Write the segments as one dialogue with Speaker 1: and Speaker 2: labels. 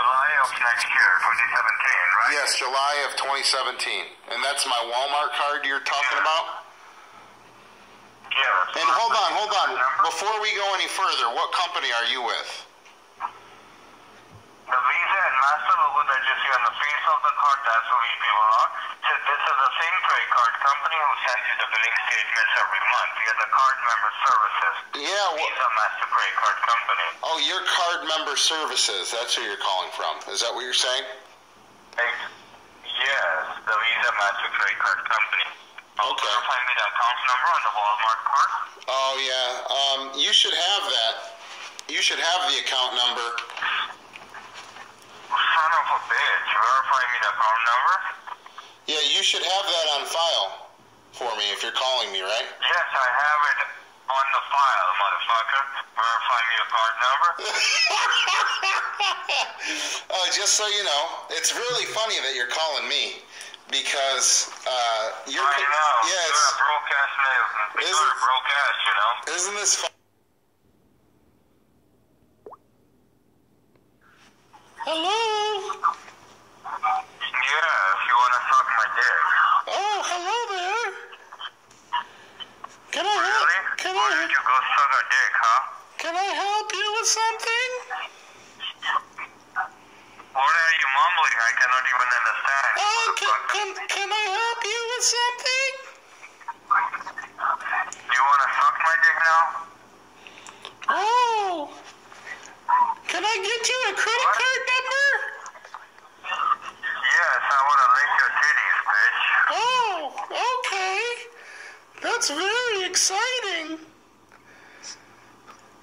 Speaker 1: July of next year, 2017, right?
Speaker 2: Yes, July of 2017. And that's my Walmart card you're talking about?
Speaker 1: Yes.
Speaker 2: And hold on, hold on. Before we go any further, what company are you with?
Speaker 1: The Visa and Master logo that you see on the face of the card, that's who we people are. So this is the same credit card company who sends you the billing statements every month. We are the card member services.
Speaker 2: Yeah, wha-
Speaker 1: Visa Master credit card company.
Speaker 2: oh, your card member services. That's who you're calling from. Is that what you're saying?
Speaker 1: Yes, the Visa Master credit card company. Oh,
Speaker 2: Okay.
Speaker 1: Find me the account number on the Walmart card.
Speaker 2: Oh, yeah. Um, you should have that. You should have the account number.
Speaker 1: Son of a bitch, verify me the account number.
Speaker 2: Yeah, you should have that on file for me if you're calling me, right?
Speaker 1: Yes, I have it on the file, motherfucker. Verify me the card number.
Speaker 2: uh, just so you know, it's really funny that you're calling me because uh, you're.
Speaker 1: I know.
Speaker 2: Yeah,
Speaker 1: You're
Speaker 2: it's,
Speaker 1: a broadcast man. You're a broadcast, you know.
Speaker 2: isn't this fun? Hello.
Speaker 1: Yes, you wanna
Speaker 2: Oh, hello there. Can I help?
Speaker 1: Really?
Speaker 2: Can
Speaker 1: Why
Speaker 2: I?
Speaker 1: don't you go suck a dick, huh?
Speaker 2: Can I help you with something?
Speaker 1: What are you mumbling? I cannot even understand.
Speaker 2: Oh, can, can, can I help you with something?
Speaker 1: Do You wanna suck my dick now?
Speaker 2: Oh. Can I get you a credit
Speaker 1: What?
Speaker 2: card number?
Speaker 1: Yes, I wanna lick your titties, bitch.
Speaker 2: Oh, okay. That's very exciting.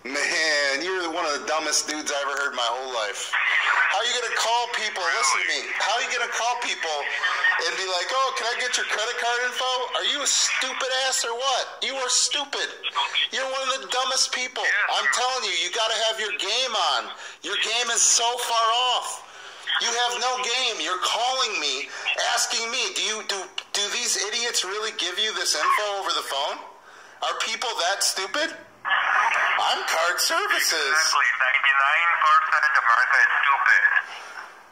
Speaker 2: Man, you're one of the dumbest dudes I ever heard my whole life. How are you gonna call people? Listen to me. How are you gonna call people and be like, "Oh, can I get your credit card info?" Are you a stupid ass or what? You are stupid. You're one of the dumbest people. I'm telling you, you gotta have your game on. Your game is so far off. You have no game. You're calling me, asking me, do you do do these idiots really give you this info over the phone? Are people that stupid? I'm card services.
Speaker 1: Exactly, 99% of America is stupid.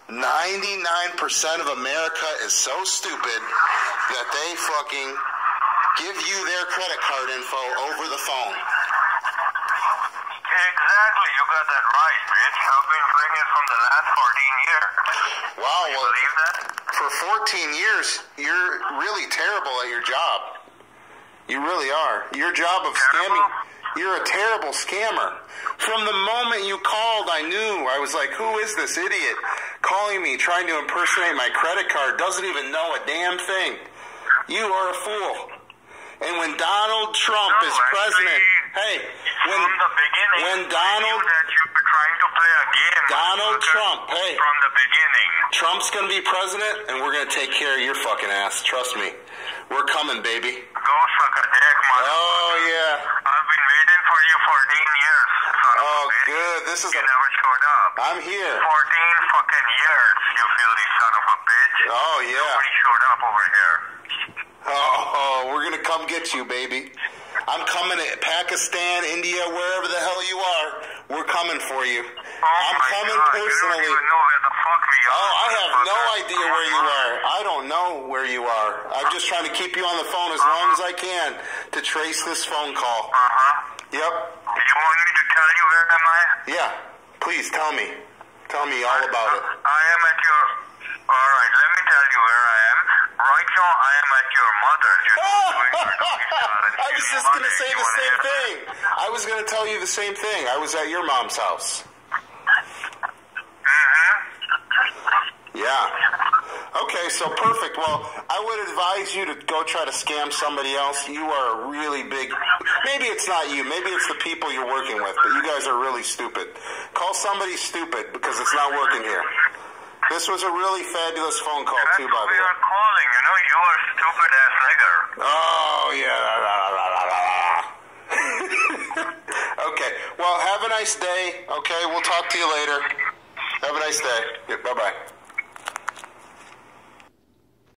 Speaker 2: 99% of America is so stupid that they fucking give you their credit card info over the phone.
Speaker 1: Exactly, you got that right, bitch. I've been doing it from the last 14 years.
Speaker 2: Wow,
Speaker 1: You
Speaker 2: well,
Speaker 1: believe that?
Speaker 2: for 14 years, you're really terrible at your job. You really are. Your job of scamming, you're a terrible scammer. From the moment you called, I knew. I was like, who is this idiot calling me, trying to impersonate my credit card, doesn't even know a damn thing. You are a fool. And when Donald Trump
Speaker 1: No,
Speaker 2: is president, hey, when,
Speaker 1: from the beginning,
Speaker 2: when Donald
Speaker 1: that you were trying to play a game.
Speaker 2: Donald Trump, hey.
Speaker 1: From the beginning.
Speaker 2: Trump's gonna be president, and we're gonna take care of your fucking ass. Trust me. We're coming, baby.
Speaker 1: Go suck a dick, motherfucker.
Speaker 2: Oh yeah.
Speaker 1: I've been waiting for you 14 years. son of a
Speaker 2: Oh good. This is
Speaker 1: You
Speaker 2: a.
Speaker 1: never showed up.
Speaker 2: I'm here.
Speaker 1: 14 fucking years, you filthy son of a bitch.
Speaker 2: Oh yeah.
Speaker 1: Nobody showed up over here.
Speaker 2: Oh, gonna come get you, baby. I'm coming to Pakistan, India, wherever the hell you are. We're coming for you.
Speaker 1: Oh
Speaker 2: I'm coming
Speaker 1: God,
Speaker 2: personally.
Speaker 1: You don't even know where the fuck we are.
Speaker 2: Oh, I have no idea where you are. I don't know where you are. I'm just trying to keep you on the phone as long as I can to trace this phone call.
Speaker 1: Uh-huh.
Speaker 2: Yep.
Speaker 1: Do you want me to tell you where am I?
Speaker 2: Yeah. Please tell me. Tell me all about it.
Speaker 1: I am at your... Alright, let me tell you where I am. Right now, I am at your mother's. You're doing your doggy style.
Speaker 2: I was just gonna say the same thing. I was gonna tell you the same thing. I was at your mom's house.
Speaker 1: Mm-hmm.
Speaker 2: Yeah. Okay, so perfect. Well, I would advise you to go try to scam somebody else. You are a really big. Maybe it's not you. Maybe it's the people you're working with. But you guys are really stupid. Call somebody stupid because it's not working here. This was a really fabulous phone call
Speaker 1: That's
Speaker 2: too, by the way.
Speaker 1: we are calling. You know, you are stupid ass nigger.
Speaker 2: Oh yeah. okay. Well, have a nice day. Okay, we'll talk to you later. Have a nice day. Bye bye.